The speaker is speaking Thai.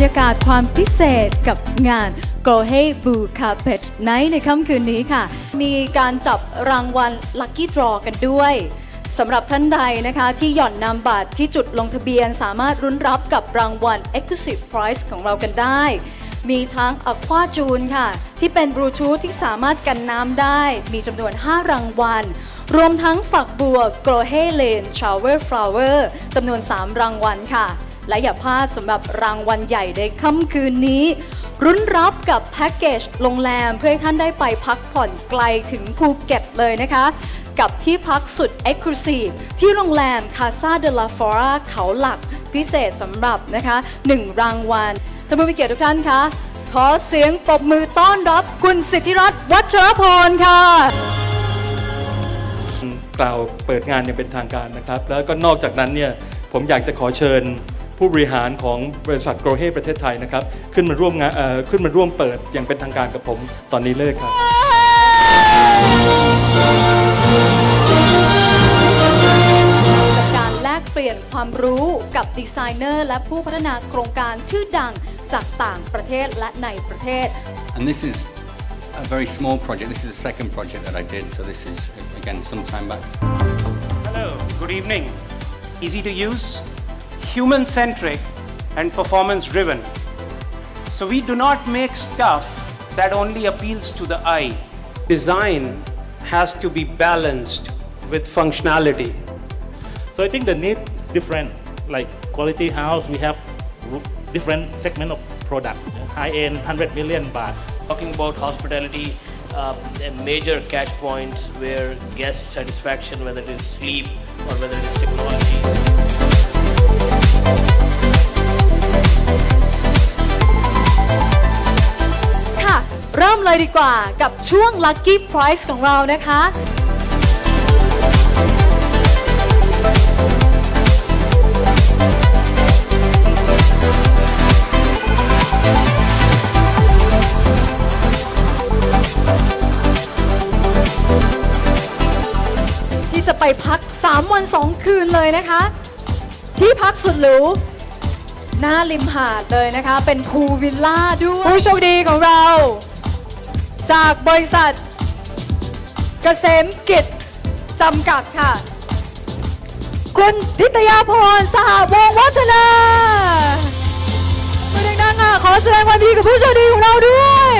รยากาศความพิเศษกับงาน Go Hey Boo Carpet Night ในค่ำคืนนี้ค่ะ มีการจับรางวัล Lucky Draw กันด้วยสำหรับท่านใดนะคะ ที่หย่อนนามบัตรที่จุดลงทะเบียนสามารถรุ้นรับกับรางวัล Exclusive Prize ของเรากันได้ มีทั้ง Aqua June ค่ะ ที่เป็นบลูทูธที่สามารถกันน้ำได้ มีจำนวน 5 รางวัล รวมทั้งฝักบัว g r o h e Lane Shower Flower จำนวน 3 รางวัลค่ะ และอย่าพลาดสำหรับรางวัลใหญ่ในค่ำคืนนี้ รุ้นรับกับแพ็กเกจโรงแรมเพื่อให้ท่านได้ไปพักผ่อนไกลถึงภูเก็ตเลยนะคะ กับที่พักสุด Exclusive ที่โรงแรม Casa de la Fora เขาหลักพิเศษสำหรับนะคะ1รางวัลท่านผู้มีเกียรติทุกท่านคะขอเสียงปรบมือต้อนรับคุณสิทธิรัตน์วัชรพรค่ะ กล่าวเปิดงานอย่างเป็นทางการนะครับ แล้วก็นอกจากนั้นเนี่ยผมอยากจะขอเชิญ ผู้บริหารของบริษัทโกรเฮประเทศไทยนะครับ ขึ้นมาร่วมงานเอ่อขึ้นมาร่วมเปิดอย่างเป็นทางการกับผมตอนนี้เลยครับกับการแลกเปลี่ยนความรู้กับดีไซเนอร์และผู้พัฒนาโครงการชื่อดังจากต่างประเทศและในประเทศ And this is a very small project. This is the second project that I did, so this is, again, some time back. Hello, good evening. Easy to use, human centric, and performance driven. So we do not make stuff that only appeals to the eye. Design has to be balanced with functionality. So I think the need is different. Like quality house, we have different segment of product. High end, 100 million baht. Talking about hospitality, uh, major catch points where guest satisfaction, whether it is sleep or whether it is technology. ค่ะ เริ่มเลยดีกว่ากับช่วง Lucky Prize ของเรานะคะ ที่จะไปพัก 3 วัน 2 คืนเลยนะคะ ที่พักสุดหรูหน้าริมหาดเลยนะคะ เป็นพูลวิลล่าด้วย ผู้โชคดีของเรา จากบริษัท เกษมกิจจำกัดค่ะ คุณทิตยาพรสหวงศ์วัฒนาไม่ดังๆอะขอแสดงความยินดีกับผู้โชคดีของเราด้วย